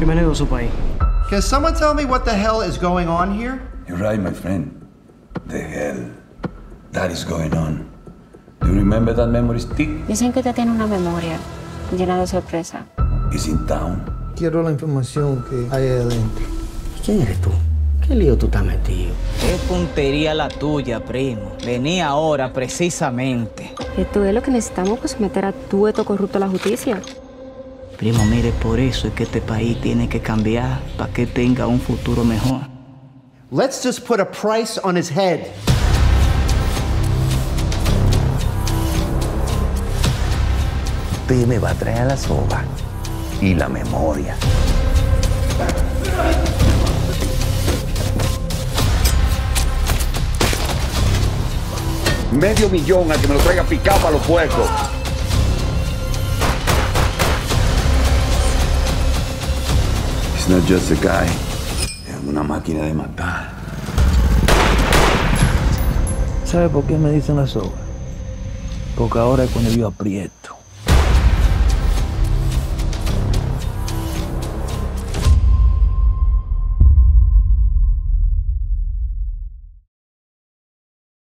Primer negocio para ahí. Can someone tell me what the hell is going on here? You're right, my friend. The hell that is going on. Do you remember that memory stick? Dicen que usted tiene una memoria llena de sorpresa. It's in town. Quiero la información que hay adentro. ¿Quién eres tú? ¿Qué lío tú estás metido? Qué puntería la tuya, primo. Venía ahora precisamente. Esto es lo que necesitamos para someter a tu esto corrupto a la justicia. Primo, mire, por eso es que este país tiene que cambiar para que tenga un futuro mejor. Let's just put a price on his head. Usted me va a traer la soga y la memoria. Medio millón a que me lo traiga picado para los puercos. It's not just a guy. Es una máquina de matar. ¿Sabe por qué me dicen la soga? Porque ahora es cuando yo aprieto.